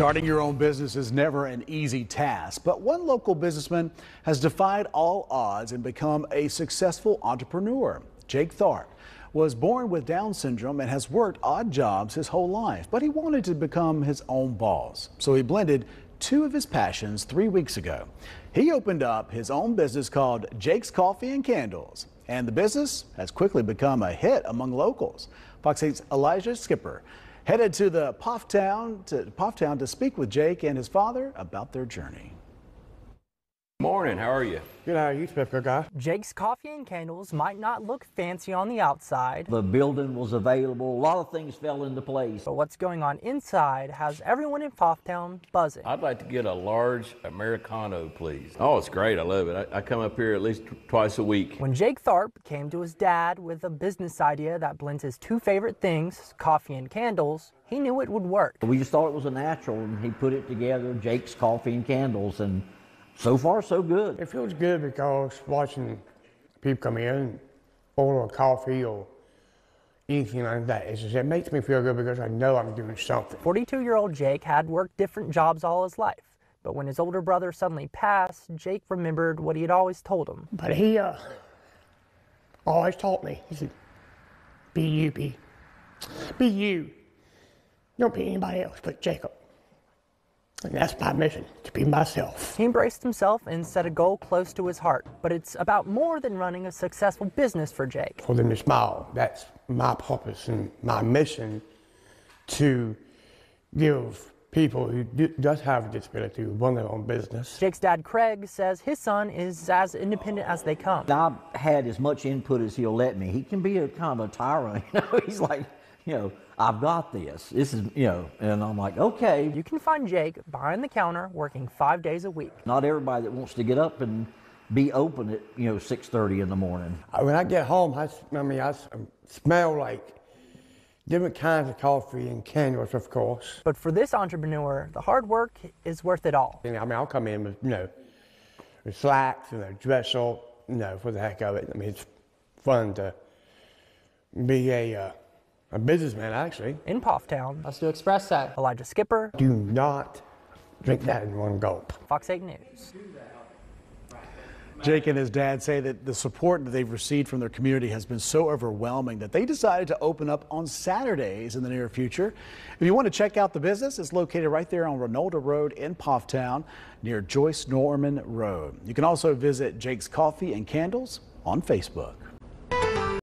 Starting your own business is never an easy task, but one local businessman has defied all odds and become a successful entrepreneur. Jake Tharp was born with Down syndrome and has worked odd jobs his whole life, but he wanted to become his own boss. So he blended two of his passions three weeks ago. He opened up his own business called Jake's Coffee and Candles, and the business has quickly become a hit among locals. Fox 8's Elijah Skipper headed to the Town to Town to speak with Jake and his father about their journey. Morning, how are you? Good, how are you, Good guy? Jake's Coffee and Candles might not look fancy on the outside. The building was available. A lot of things fell into place. But what's going on inside has everyone in Pfafftown buzzing. I'd like to get a large Americano, please. Oh, it's great. I love it. I, I come up here at least twice a week. When Jake Tharp came to his dad with a business idea that blends his two favorite things, coffee and candles, he knew it would work. We just thought it was a natural, and he put it together, Jake's Coffee and Candles, and so far, so good. It feels good because watching people come in, order a coffee or anything like that, it's just, it makes me feel good because I know I'm doing something. 42 year old Jake had worked different jobs all his life. But when his older brother suddenly passed, Jake remembered what he had always told him. But he uh, always taught me, he said, be you, be. Be you. Don't be anybody else but Jacob. And that's my mission, to be myself. He embraced himself and set a goal close to his heart. But it's about more than running a successful business for Jake. For them to smile, that's my purpose and my mission to give people who do, does have a disability who run their own business. Jake's dad, Craig, says his son is as independent as they come. I've had as much input as he'll let me. He can be a kind of a tyrant, you know. He's like, you know, I've got this. This is, you know, and I'm like, okay. You can find Jake behind the counter working five days a week. Not everybody that wants to get up and be open at, you know, 6.30 in the morning. When I get home, I, I mean, I smell like different kinds of coffee and candles, of course. But for this entrepreneur, the hard work is worth it all. I mean, I'll come in with, you know, with slacks and a dress up, you know, for the heck of it. I mean, it's fun to be a uh, a businessman, actually. In Pfafftown. Let's do Express that. Elijah Skipper. Do not drink that in one gulp. Fox 8 News. Jake and his dad say that the support that they've received from their community has been so overwhelming that they decided to open up on Saturdays in the near future. If you want to check out the business, it's located right there on Reynolda Road in Pfafftown, near Joyce Norman Road. You can also visit Jake's Coffee and Candles on Facebook.